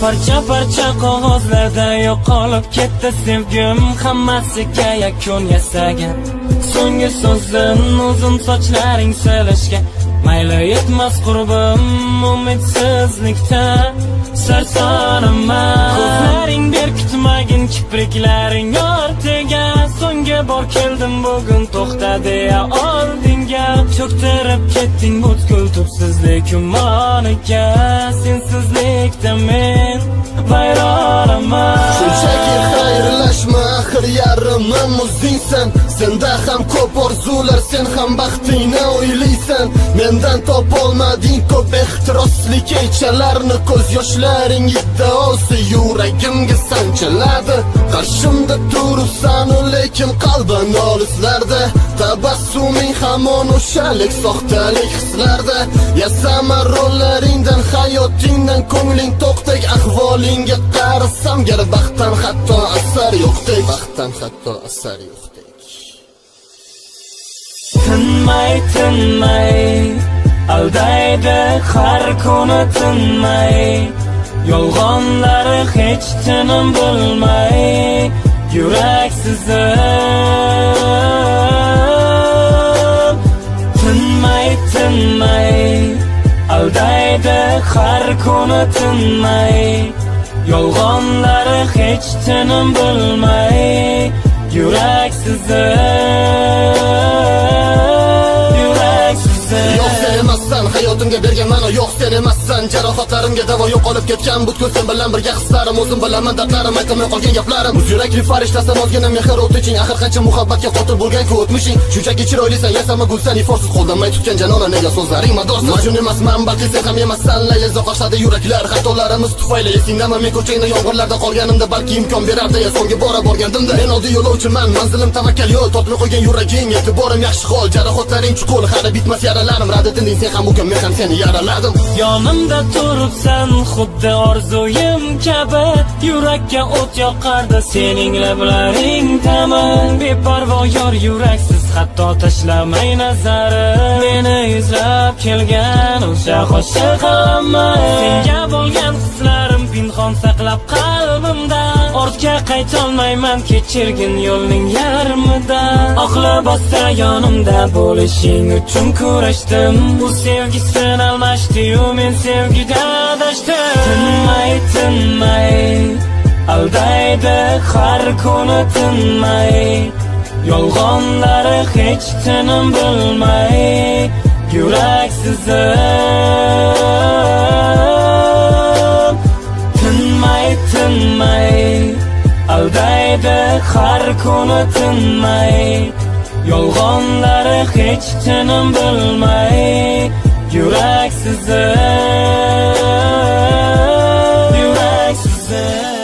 parcha parcha qog'ozlarda yo'qolib ketdi. Sevgim hammasiga yakun yasagan so'nggi so'zim uzun sochlaring silishga. Mayli yetmas qurbim umidsizlikda. Sarsonimman ko'zlaring berkitmagin kipriklaring ortiga. Bor keldim bugun to'xta deya oldinga cho'ktirib ketding. Butkul tubsizlik umoniga sensizlikda men vayronaman. Shunchaki xayrlashma axir yarimim o'zingsan senda ham ko'p orzular sen ham baxtingni o'ylaysan. Mendan topolmading ko'p ehtirosli kechalarni ko'z yoshlaring iddaosi yuragimga sanchiladi qarshimda turibsanu lekin qalban olislarda tabassuming hamon o'shalik soxtalik hislarda. Yasama rollaringdan hayotingdan ko'ngling to'qdek ahvolingga qarasam gar baxtdan hatto asar yo'qdek baxtdan hatto asar yo'qdek. Tinmay tinmay aldaydi har kuni tinmay. Yolg'onlari hech tinim bo'lmay yurak sizib tinmay tinmay aldaydi har kuni tinmay. Yolg'onlari hech tinim bo'lmay yurak sizib o'zimga bergan ma'no yo'q sen emassan. Jarohatlarimga davo yo'qolib ketgan. Butkul sen bilan birga hislarim o'zim bilaman dardlarim aytilmay qolgan gaplarim. Muz yurakli farishtasi ozgina mehr o'tiching axir qancha muhabbatga qotil bo'lgan-ku o'tmishing. Shunchaki chiroylisan yasama gulsan iforsiz qo'ldanmay tutgan janona nega so'zlaring madorsiz majnun emasman balki sen ham emassan laylizoq qashladi yuraklar xatolarimiz tufayli. Esingdami men ko'changda yomg'irlarda qolganimda balki imkon berardi. Ya so'nggi bora borgandimda men oddiy yo'lovchiman manzilim tavakkal yo'l totmay qo'ygan yuraging e'tiborim yaxshi hol. Jarohatlaring chuqur hali bitmas yaralarim. Rad etinding sen ham bugun men bilan seni yaraladim. Yonimda turibsan xuddi orzuyim kabi. Yurakka o't yoqardi sening lablaring ta'mi. Beparvo yor yuraksiz hatto tashlamay nazari. Meni izlab kelgan o'sha qo'shig'immi Senga bo'lgan hislar pinhon saqlab qalbimda. Ortga qaytolmayman kechirgin yo'lning yarmida. Oq libosda yonimda bo'lishing uchun kurashdim. Bu sevgisini almashdiyu men sevgida adashdim. Tinmay tinmay aldaydi har kuni tinmay. Yolg'onlari hech tinim bilmay Yurak sizib yashaydi har kuni tinmay yolg'onlari hech tinim bilmay yurak Yuraksizim. yurak